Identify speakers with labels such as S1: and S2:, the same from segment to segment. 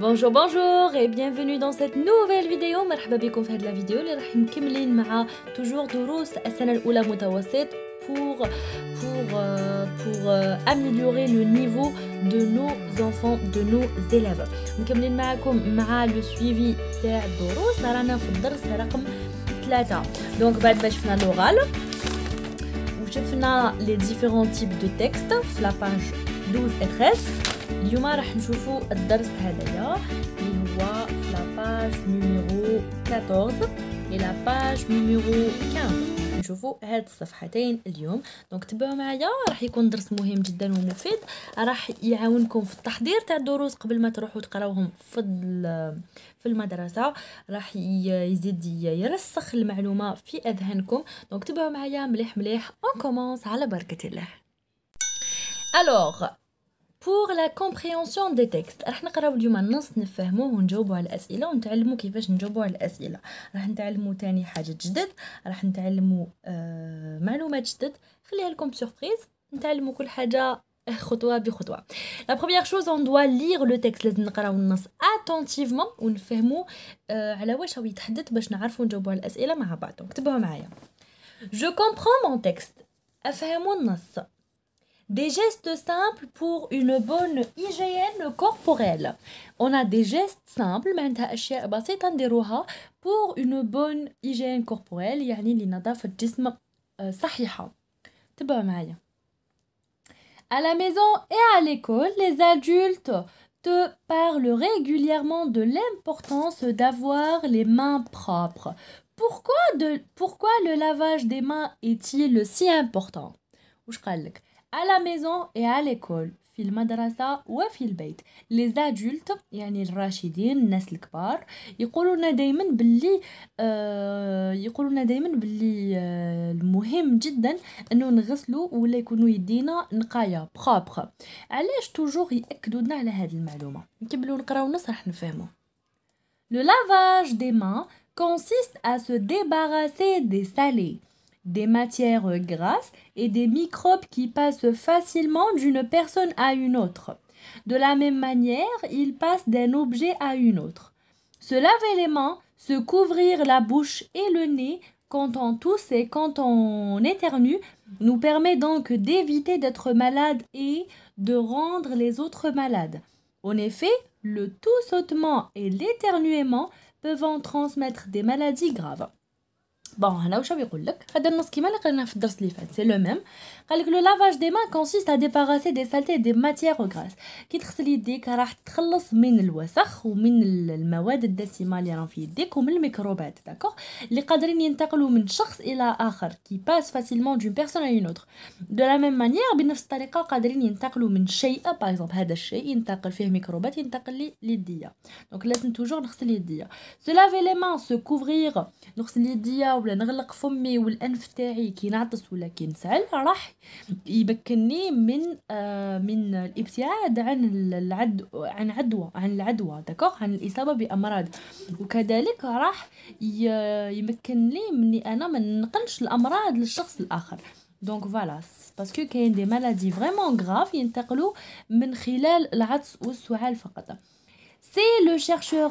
S1: Bonjour bonjour et bienvenue dans cette nouvelle vidéo مرحبا بكم في هذه la vidéo اللي راح مكملين مع toujours دروس السنة الأولى متوسط pour pour euh, pour euh, améliorer le niveau de nos enfants de nos élèves مكملين معكم مع لو سويفي تاع الدروس رانا في الدرس رقم ثلاثة دونك بعد ما شفنا لوغال وشفنا لي ديفيرون تيب دو تكست في لا باج 12 et 13 اليوم راح نشوفوا الدرس هذايا اللي هو لاباج نيميرو 14 اي لاباج نيميرو 15 نشوفوا هاد الصفحتين اليوم. دونك تبعوا معايا راح يكون درس مهم جدا ومفيد. راح يعاونكم في التحضير تاع الدروس قبل ما تروحوا تقراوهم في في المدرسة. راح يزيد يرسخ المعلومة في أذهانكم. دونك تبعوا معايا مليح مليح. اون كومونس على بركة الله. الوغ بور لا كومبريهنسيون دي تكست راح نقراو اليوم النص نفهموه ونجاوبوا على الأسئلة ونتعلموا كيفاش نجاوبوا على الأسئلة. راح نتعلموا تاني حاجة جدد راح نتعلموا آه معلومات جدد. خليها لكم سوربريز نتعلموا كل حاجة خطوة بخطوة. لا بروميير شوز اون دوا لير لو تكست لازم نقراو النص اتونتيفمون ونفهموا آه على واش هو يتحدث باش نعرفوا نجاوبوا على الأسئلة مع بعض. كتبوها معايا. جو كومبرون مون تكست أفهموا النص. Des gestes simples pour une bonne hygiène corporelle. On a des gestes simples معناتها أشياء بسيطة نديروها pour une bonne hygiène corporelle يعني لنظافة الجسم صحيحة. تبعوا معايا. À la maison et à l'école, les adultes te parlent régulièrement de l'importance d'avoir les mains propres. Pourquoi, de, pourquoi le lavage des mains est-il si important وش قال لك À la maison et à l'école. في المدرسة وفي البيت. Les adultes يعني الراشدين الناس الكبار يقولون دايما باللي آه يقولون دايما باللي آه المهم جدا أنه نغسلوا ولا يكونوا يدينا نقايا بروبر علاش توجور ياكدوا لنا على هذه المعلومة؟ نكملوا نقراو النص راح نفهموا Le lavage des mains consiste à se débarrasser des salés. Des matières grasses et des microbes qui passent facilement d'une personne à une autre. De la même manière, ils passent d'un objet à une autre. Se laver les mains, se couvrir la bouche et le nez quand on tousse et quand on éternue nous permet donc d'éviter d'être malade et de rendre les autres malades. En effet, le tout-sautement et l'éternuement peuvent transmettre des maladies graves. بون هنا واش يقول لك هذا النص كيما اللي قريناه في الدرس اللي فات سي لو ميم قال لك لو لافاج دي مان كونسيست ا ديباراسي دي سالتي دي ماتيير غراس كي تغسل يديك راح تخلص من الوسخ ومن المواد الدسمه اللي راهم في يديك ومن الميكروبات داكوغ اللي قادرين ينتقلوا من شخص إلى اخر كي باس فاسيلمون دون بيرسون ا اون اوتر دو لا ميم مانيير بنفس الطريقة قادرين ينتقلوا من شيء باغ اكزومبل هذا الشيء ينتقل فيه ميكروبات ينتقل لي ليديا دونك لازم توجور نغسل يديا سو لافي لي مان سو كوفرير نغسل يديا ولا نغلق فمي والأنف تاعي كي نعطس ولا كي نسعل راح يمكنني من آه من الابتعاد عن العد عن عدوى عن العدوى داكوغ عن الإصابة بأمراض. وكذلك راح يمكنني مني أنا ما ننقلش الأمراض للشخص الآخر. دونك فوالا باسكو كاين دي مالادي فريمون غراف ينتقلوا من خلال العطس والسعال فقط. C'est le chercheur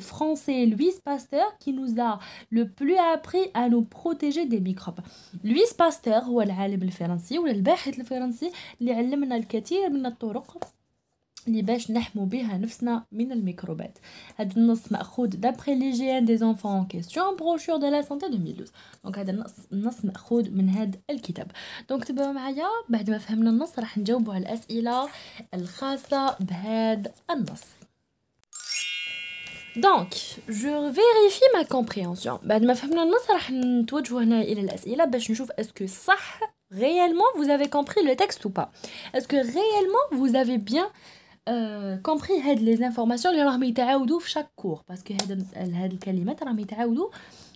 S1: français Louis Pasteur qui nous a le plus appris à nous protéger des microbes. Louis Pasteur هو العالم الفرنسي ولا الباحث الفرنسي اللي علمنا الكثير من الطرق اللي باش نحمو بها نفسنا من الميكروبات هذا النص ماخوذ دابري ليجيان دي زونفون ان كيستيون بروشور دو لا سانتي 2012 دونك هذا النص النص ماخوذ من هذا الكتاب دونك تبعوا معايا بعد ما فهمنا النص راح نجاوبوا على الاسئله الخاصه بهذا النص دونك جو فيريفي ما كومبريهنسيون بعد ما فهمنا النص راح نتوجهوا هنا الى الاسئله باش نشوف اسكو صح réellement vous avez compris le texte ou pas est-ce que réellement vous avez bien euh, compris هاد les informations اللي راهم يتعاودوا في شاك كور باسكو هاد هاد الكلمات راهم يتعاودوا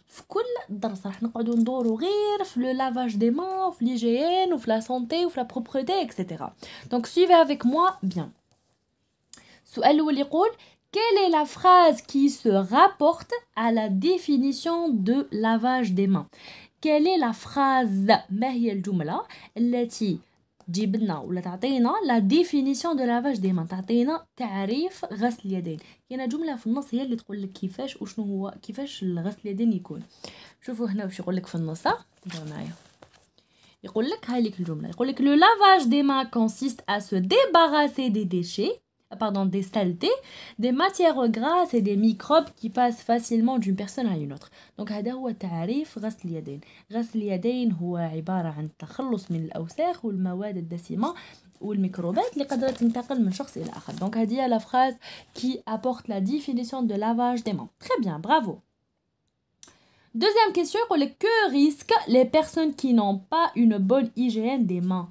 S1: في كل درس راح نقعدوا ندوروا غير في لو لافاج دي مان في ليجيين وفي لا سونتي وفي لا بروبريتي اكسيتيرا دونك suivez avec moi bien السؤال الاول يقول Quelle est la phrase qui se rapporte à la définition de lavage des mains Quelle est la phrase ما هي الجملة التي تجيب لنا ولا تعطينا لا ديفينيسيون دو لافاج دي مان تعطينا تعريف غسل اليدين كاينه جمله في النص هي اللي تقول لك كيفاش وشنو هو كيفاش غسل اليدين يكون شوفوا هنا واش يقول لك في النص تبعوا معايا يقول لك هاي لك الجمله يقول لك لو لافاج دي مان كونسيست ا سو ديباراسي دي ديشي pardon, des saletés, des matières grasses et des microbes qui passent facilement d'une personne à une autre. Donc هذا هو تعريف غسل اليدين. غسل اليدين هو عبارة عن التخلص من الأوساخ والمواد الدسمة والميكروبات اللي قدرت تنتقل من شخص إلى آخر. Donc هذه هي la phrase qui apporte la définition de lavage des mains. Très bien, bravo. Deuxième question, que risquent les personnes qui n'ont pas une bonne hygiène des mains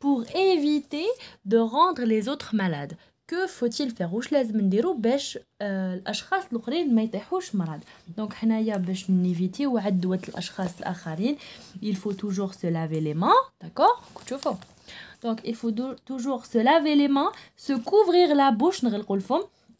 S1: pour éviter de rendre les autres malades que faut-il faire واش لازم نديرو باش آه الاشخاص الاخرين ما يطيحوش مرض دونك حنايا باش نيفيتيو عدوى الاشخاص الاخرين il faut toujours se laver les mains d'accord تشوفوا دونك il faut toujours se laver les mains se couvrir la bouche نغلقوا الفم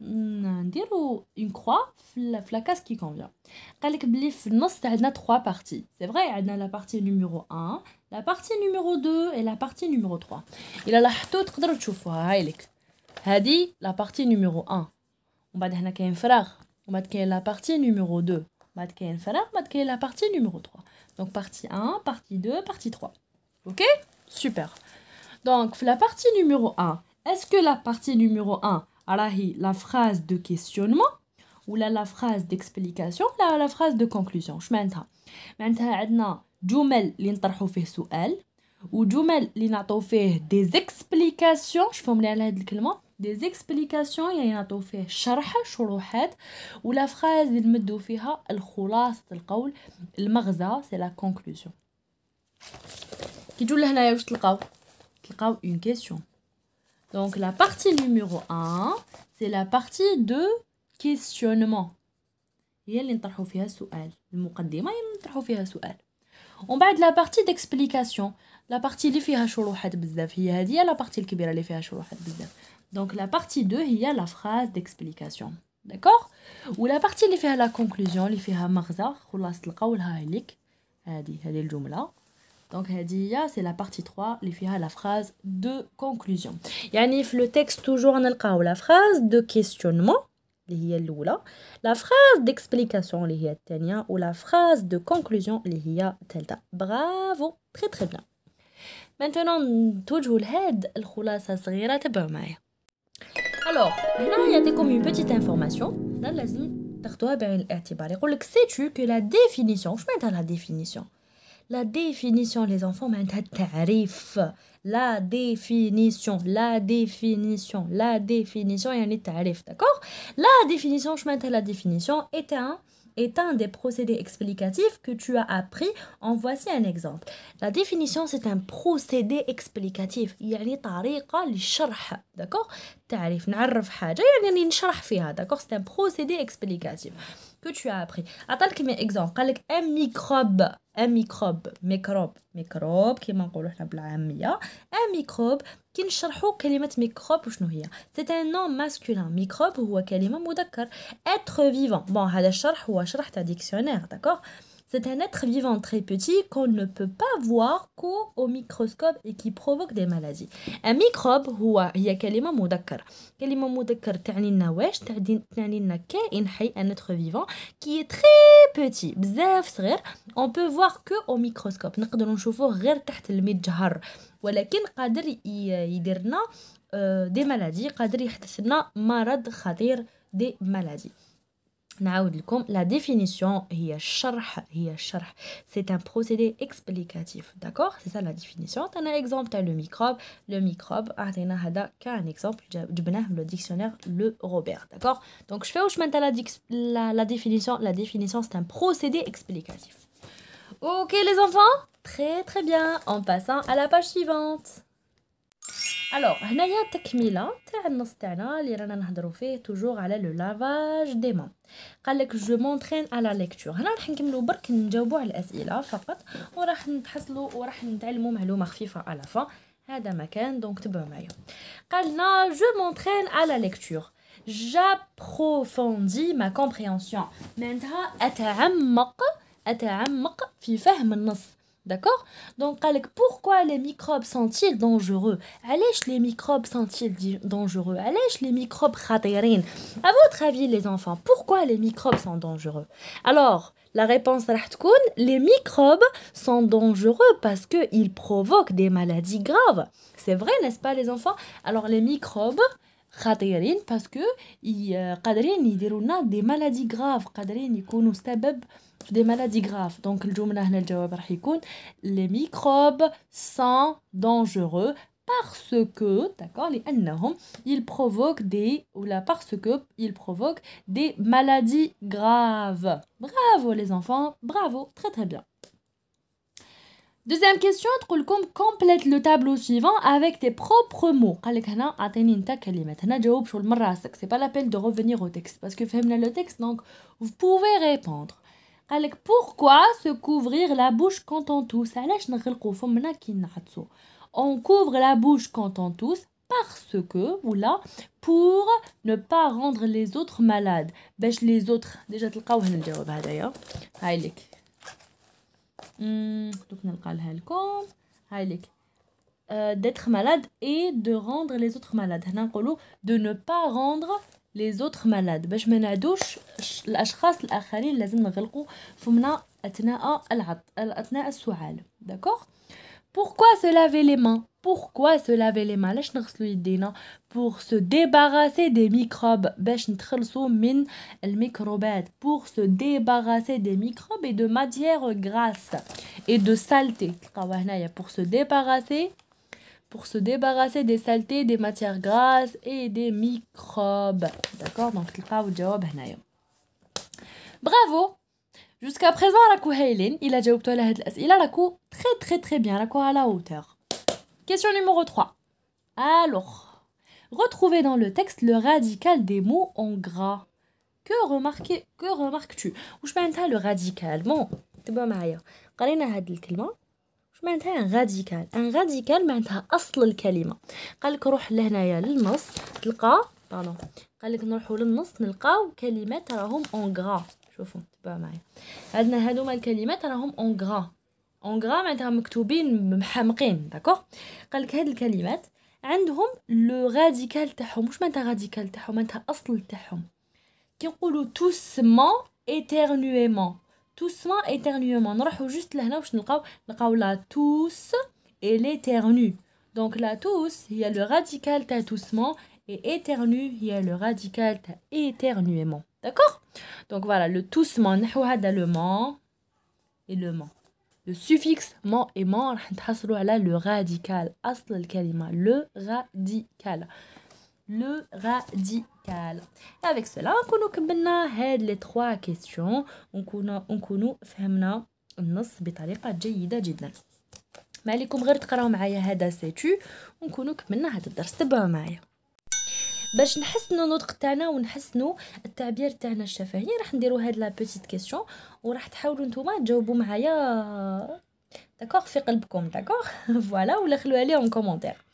S1: نديرو اون كروا في لا كاس كي كونفيان قالك بلي في النص عندنا 3 بارتي سي فري عندنا لا بارتي نيميرو 1 لا بارتي نيميرو 2 اي لا بارتي نيميرو 3 الا لاحظتوا تقدروا تشوفوها هاي لك هادي لا بارتي نيميرو 1 ومن بعد هنا كاين فراغ ومن بعد كاين لا بارتي نيميرو 2 بعد كاين فراغ بعد كاين لا بارتي نيميرو 3 دونك بارتي 1 بارتي 2 بارتي 3 اوكي سوبر دونك في لا بارتي نيميرو 1 اسكو لا بارتي نيميرو 1 راهي la phrase de questionnement ولا la phrase d'explication ولا la phrase de conclusion? واش معناتها معناتها عندنا جمل اللي نطرحوا فيه سؤال وجمل اللي نعطوا فيه دي زيكسبليكاسيون شوفوا لي على هاد الكلمة دي زيكسبليكاسيون يعني نعطوا فيه شرح شروحات ولا فراز اللي نمدوا فيها الخلاصه القول المغزى سي لا كونكلوزيون كي تجوا لهنايا واش تلقاو تلقاو اون كيسيون Donc la partie numéro 1, c'est la partie de questionnement. هي اللي نطرحوا فيها سؤال المقدمة هي اللي نطرحوا فيها سؤال ومن بعد لا بارتي ديكسبليكاسيون لا بارتي اللي فيها شروحات بزاف هي هذه لا بارتي الكبيره اللي فيها شروحات بزاف دونك لا بارتي 2 هي لا فراز ديكسبليكاسيون داكوغ ولا بارتي اللي فيها لا كونكلوزيون اللي فيها مغزى خلاصه القول هاي لك هذه هذه الجمله Donc, c'est la partie 3, les a la phrase de conclusion. Yani, le texte, toujours, on a la phrase de questionnement, la phrase d'explication, ou la phrase de conclusion, bravo, très très bien. Maintenant, توجهوا لهاد الخلاصة صغيرة تبعوا معايا. Alors, هنا يعطيكم une petite information, là لازم تاخدوها بعين الاعتبار. يقول لك sais-tu que la définition, je mets dans la définition la définition les enfants معناتها التعريف la définition la définition la définition يعني التعريف d'accord la définition je معناتها la définition est un est un des procédés explicatifs que tu as appris. En voici un exemple. La définition, c'est un procédé explicatif. يعني طريقة للشرح. D'accord تعريف نعرف حاجة يعني نشرح فيها. D'accord C'est un procédé explicatif que tu as appris. Attends, qui met exemple. Un microbe, un microbe, microbe, microbe, qui m'en un microbe, qui n'charhou kalimat microbe, c'est un nom masculin. Microbe ou kalima moudakar. Être vivant. Bon, hada charh ou charh ta dictionnaire, d'accord? شرح تاع ديكسيونير داكوغ C'est un être vivant très petit qu'on ne peut pas voir qu'au microscope et qui provoque des maladies. Un microbe هو هي كلمة مذكر. كلمة مذكر تعني لنا واش تعني لنا كائن حي un être vivant qui est très petit بزاف صغير on peut voir que au microscope نقدروا نشوفوه غير تحت المجهر ولكن قادر يدير لنا دي مالادي قادر يحدث لنا مرض خطير دي مالادي la définition c'est un procédé explicatif d'accord? C'est ça la définition. Tu as un exemple tu as le microbe. Le microbe ah, tu as un exemple le dictionnaire le Robert d'accord? Donc je fais où je mets la, la définition la définition c'est un procédé explicatif. Ok les enfants? Très très bien. En passant à la page suivante. Alors, هنايا تكمله تاع النص تاعنا اللي رانا نهضروا فيه توجور على لو لافاج دي مون قال لك جو مونترين على ليكتور هنا راح نكملوا برك نجاوبوا على الاسئله فقط وراح نتحصلوا وراح نتعلموا معلومه خفيفه على لا هذا مكان دونك تبعوا معايا قالنا جو مونترين على ليكتور j'approfondis ma compréhension. معناتها اتعمق اتعمق في فهم النص D'accord? Donc, pourquoi les microbes sont-ils dangereux? Allez, les microbes sont-ils dangereux? Allez, les microbes khatirin À votre avis, les enfants, pourquoi les microbes sont dangereux? Alors, la réponse les microbes sont dangereux parce qu'ils provoquent des maladies graves. C'est vrai, n'est-ce pas, les enfants? Alors, les microbes khatirin parce que ils euh, des maladies graves, des maladies graves. Donc, les microbes sont dangereux parce que, d'accord, les ils provoquent parce que ils provoquent des maladies graves. Bravo les enfants, bravo, très très bien. Deuxième question, complète le tableau suivant avec tes propres mots. C'est pas la peine de revenir au texte parce que le texte, donc vous pouvez répondre. Pourquoi se couvrir la bouche quand on tousse? On couvre la bouche quand on tousse parce que, voilà, pour ne pas rendre les autres malades. les autres, déjà, tu le d'ailleurs. دوك نلقى لكم هاي لك d'être malade et de rendre les autres malades. هنا نقولوا de ne pas rendre les autres malades. باش ما نعدوش الأشخاص الآخرين لازم نغلقوا فمنا أثناء العط أثناء السعال. داكوغ Pourquoi se laver les mains? Pourquoi se laver les mains? Pour se débarrasser des microbes. Pour se débarrasser des microbes et de matières grasses et de saleté. Pour se débarrasser pour se débarrasser des saletés, des matières grasses et des microbes. D'accord? Donc, le oh, ben, Bravo! Jusqu'à présent, Rakou Haylin, il a déjà obtenu Il a Rakou très très très bien, Rakou à la hauteur. Question numéro 3. Alors, retrouvez dans le texte le radical des mots en gras. Que, remarquez, que remarques-tu Ou je le radical Bon, tu vois, Maya. قرينا هاد الكلمه واش معناتها ان راديكال ان راديكال معناتها اصل الكلمه قالك روح لهنايا للنص تلقى باردون قالك نروحوا للنص نلقاو كلمات راهم اون غرا شوفوا تبعوا معايا عندنا هادوما الكلمات راهم اون غرا اون غرا معناتها مكتوبين محمقين داكوغ قالك هاد الكلمات عندهم لو راديكال تاعهم واش معناتها راديكال تاعهم معناتها اصل تاعهم كي نقولوا توسمون éternuement doucement éternuement نروحو juste لهنا واش نلقاو نلقاو la tousse et l'éternu donc la tousse هي le radical تاع doucement et éternu هي le radical تاع éternuement d'accord donc voilà le نحو هذا le ment et le ment le suffixe ment et على le radical le radical le radical. Et avec cela, كملنا هاد les trois questions ونكونوا نكونوا فهمنا النص بطريقة جيدة جدا. ما عليكم غير تقراو معايا هذا سيتو ونكونوا كملنا هذا الدرس تبعوا معايا. باش نحسنوا النطق تاعنا ونحسنوا التعبير تاعنا الشفهي راح نديروا هاد لا بيتيت كيسيون وراح تحاولوا نتوما تجاوبوا معايا داكوغ في قلبكم داكوغ فوالا ولا خلوها لي اون كومونتير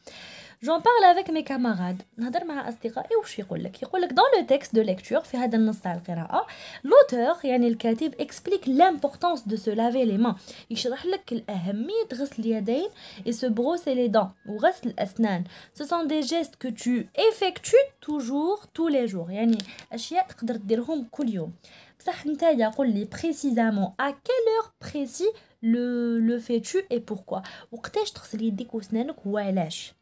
S1: J'en parle avec mes camarades. نهضر مع أصدقائي وش يقول لك يقول لك dans le texte de lecture في هذا النص تاع القراءة l'auteur يعني الكاتب explique l'importance de se laver les mains يشرح لك الأهمية غسل اليدين et se brosser les dents وغسل الأسنان ce sont des gestes que tu effectues toujours tous les jours يعني أشياء تقدر تديرهم كل يوم بصح نتايا قول لي précisément à quelle heure précis le le fais-tu et pourquoi وقتاش تغسل يديك وسنانك وعلاش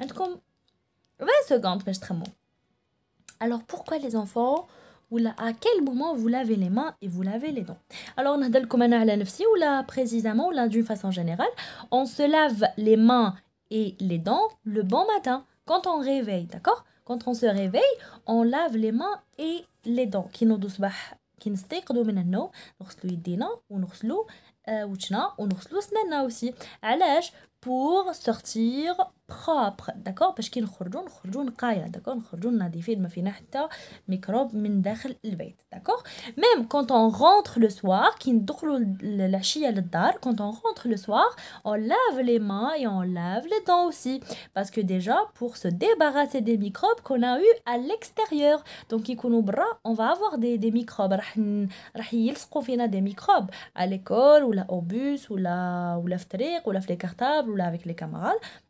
S1: عندكم 20 secondes باش تخمو alors pourquoi les enfants ou à quel moment vous lavez les mains et vous lavez les dents alors on a comme على نفسي ولا précisément ou là d'une façon générale on se lave les mains et les dents le bon matin quand on réveille d'accord quand on se réveille on lave les mains et les dents كي نوضو صباح كي نستيقظوا من النوم نغسلوا يدينا ونغسلوا وجهنا ونغسلوا سناننا aussi علاش pour sortir propre d'accord باش كي نخرجوا نخرجوا نقايه داكور نخرجوا نظيفين ما فينا حتى ميكروب من داخل البيت داكور ميم كونت اون رونتر لو سوار كي ندخلوا العشيه للدار كونت اون رونتر لو سوار on lave les mains et on lave les dents aussi parce que déjà pour se débarrasser des microbes qu'on a eu à l'extérieur donc يكونوا برا on va avoir des des microbes راح راح يلصقوا فينا des microbes à l'école ولا au bus ولا ولا في الطريق ولا في لي كارطابل ولا avec les camarades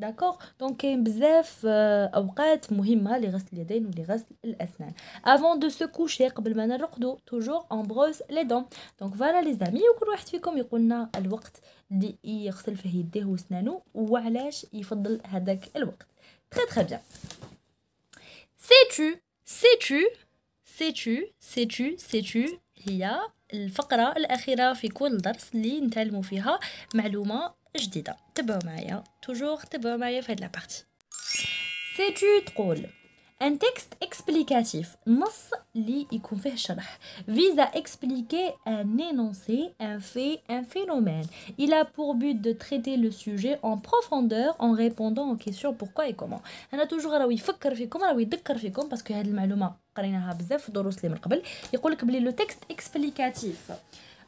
S1: داكوغ دونك كاين بزاف اوقات مهمه لغسل اليدين ولغسل الاسنان افون دو سو كوشي قبل ما نرقدو توجور اون بروس لي دون دونك فوالا لي زامي وكل واحد فيكم يقول لنا الوقت اللي يغسل فيه يديه وسنانو وعلاش يفضل هذاك الوقت تري تري بيان سيتو سيتو سيتو سيتو سيتو هي الفقرة الأخيرة في كل درس اللي نتعلمو فيها معلومة جديدة تبعوا معايا توجور تبعوا معايا في هاد لابارتي سيتو تقول ان تكست اكسبليكاتيف نص اللي يكون فيه شرح vise à expliquer un énoncé un fait un phénomène il a pour but de traiter le sujet en profondeur en répondant aux questions pourquoi et comment انا توجور راهو يفكر فيكم راهو يذكر فيكم باسكو هاد المعلومه قريناها بزاف في الدروس اللي من قبل يقول لك بلي لو تكست اكسبليكاتيف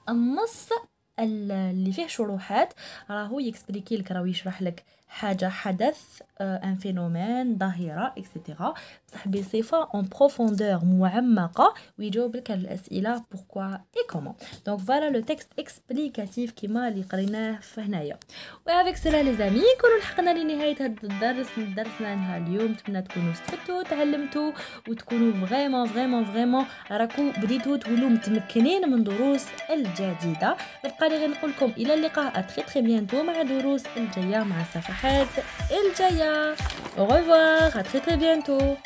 S1: النص اللي فيه شروحات راهو يكسبليكي لك راهو يشرح لك حاجة حدث ان فينومين ظاهرة اكسيتيرا بصح بصفه اون بروفوندور معمقة ويجاوب لك على الأسئلة بوركوا اي كومون دونك فوالا لو تكست اكسبليكاتيف كيما اللي قريناه هنايا. وافيك سلا لي زامي نكونوا لحقنا لنهاية هذا الدرس درسنا نهار اليوم. نتمنى تكونوا استفدتوا تعلمتوا وتكونوا فريمون فريمون فريمون راكو بديتوا تولوا متمكنين من دروس الجديدة. يبقى لي غير نقول لكم إلى اللقاء. اتري تري بيانتو مع دروس الجاية مع Fred et Jaya. Au revoir, à très très bientôt.